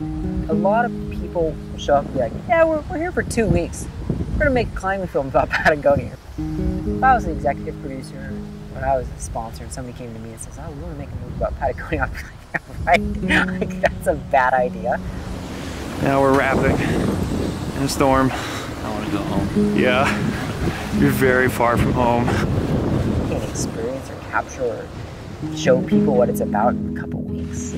a lot of people show up and be like, yeah, we're, we're here for two weeks. We're gonna make a climbing film about Patagonia. If I was an executive producer when I was a sponsor and somebody came to me and says, oh, we wanna make a movie about Patagonia, I'd be like, yeah, right, like, that's a bad idea. Now we're wrapping in a storm. I want to go home. Yeah, you're very far from home. You can experience or capture or show people what it's about in a couple weeks.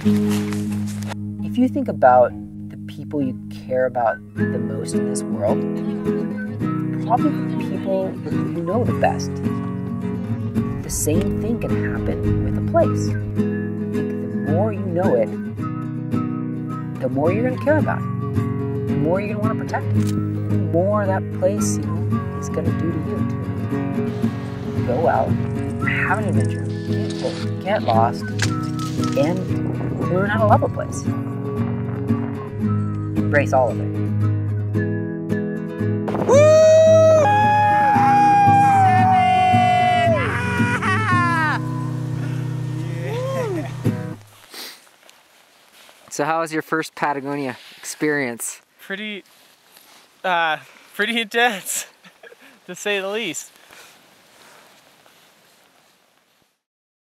If you think about the people you care about the most in this world, probably the people you know the best. The same thing can happen with a place. The more you know it, the more you're going to care about it. The more you're going to want to protect it. The more that place, you know, is going to do to you go out, have an adventure, get lost, and learn how to love a place. Embrace all of it. So, how was your first Patagonia experience? Pretty, uh, pretty intense, to say the least.